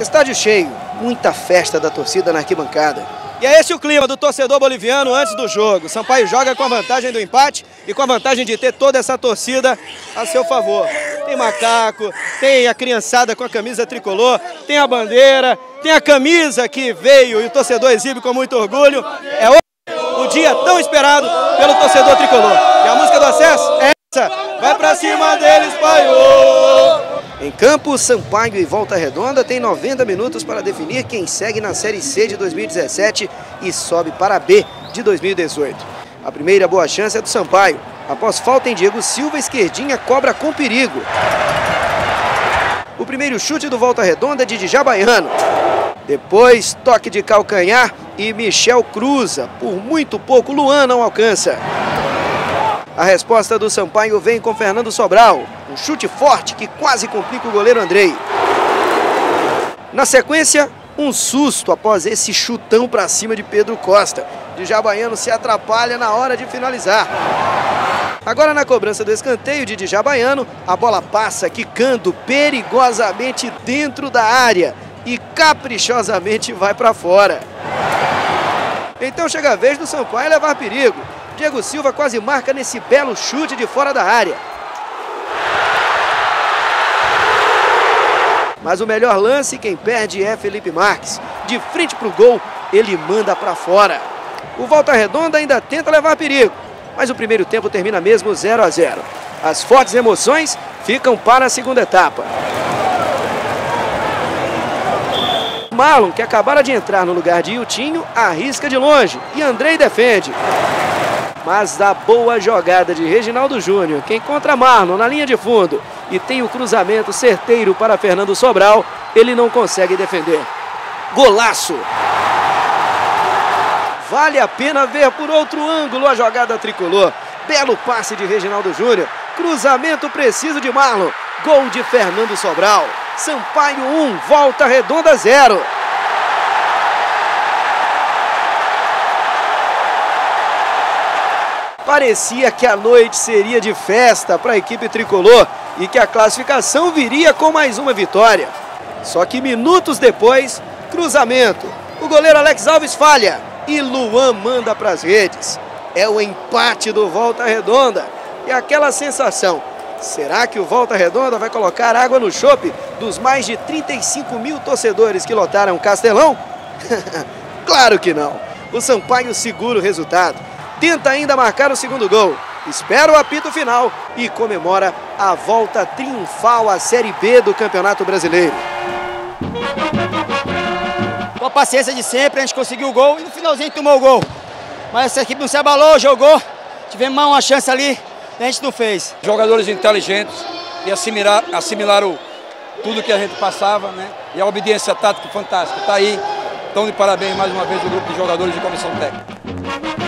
Estádio cheio, muita festa da torcida na arquibancada. E é esse o clima do torcedor boliviano antes do jogo. Sampaio joga com a vantagem do empate e com a vantagem de ter toda essa torcida a seu favor. Tem macaco, tem a criançada com a camisa tricolor, tem a bandeira, tem a camisa que veio e o torcedor exibe com muito orgulho. É o dia tão esperado pelo torcedor tricolor. E a música do acesso é essa. Vai pra cima deles, paiô! Em campo, Sampaio e Volta Redonda tem 90 minutos para definir quem segue na Série C de 2017 e sobe para a B de 2018. A primeira boa chance é do Sampaio. Após falta em Diego Silva, esquerdinha cobra com perigo. O primeiro chute do Volta Redonda é de Djabaiano. Depois, toque de calcanhar e Michel cruza. Por muito pouco, Luan não alcança. A resposta do Sampaio vem com Fernando Sobral. Um chute forte que quase complica o goleiro Andrei. Na sequência, um susto após esse chutão para cima de Pedro Costa. De Jabaiano se atrapalha na hora de finalizar. Agora na cobrança do escanteio de Djabaiano, a bola passa quicando perigosamente dentro da área e caprichosamente vai para fora. Então chega a vez do Sampaio levar perigo. Diego Silva quase marca nesse belo chute de fora da área. Mas o melhor lance, quem perde é Felipe Marques. De frente para o gol, ele manda para fora. O Volta Redonda ainda tenta levar perigo, mas o primeiro tempo termina mesmo 0 a 0. As fortes emoções ficam para a segunda etapa. Marlon, que acabara de entrar no lugar de Iltinho, arrisca de longe e Andrei defende. Mas da boa jogada de Reginaldo Júnior, que encontra Marlon na linha de fundo e tem o cruzamento certeiro para Fernando Sobral, ele não consegue defender. Golaço! Vale a pena ver por outro ângulo a jogada tricolor. Belo passe de Reginaldo Júnior. Cruzamento preciso de Marlon. Gol de Fernando Sobral. Sampaio 1, volta redonda 0. Parecia que a noite seria de festa para a equipe tricolor e que a classificação viria com mais uma vitória. Só que minutos depois, cruzamento. O goleiro Alex Alves falha e Luan manda para as redes. É o empate do Volta Redonda. E aquela sensação, será que o Volta Redonda vai colocar água no chope dos mais de 35 mil torcedores que lotaram o Castelão? claro que não. O Sampaio segura o resultado tenta ainda marcar o segundo gol. Espera o apito final e comemora a volta triunfal à Série B do Campeonato Brasileiro. Com a paciência de sempre, a gente conseguiu o gol e no finalzinho tomou o gol. Mas essa equipe não se abalou, jogou, tivemos uma chance ali e a gente não fez. Jogadores inteligentes e assimilar, assimilaram tudo que a gente passava, né? E a obediência tática fantástica. Está aí. Então, de parabéns mais uma vez o grupo de jogadores de comissão técnica.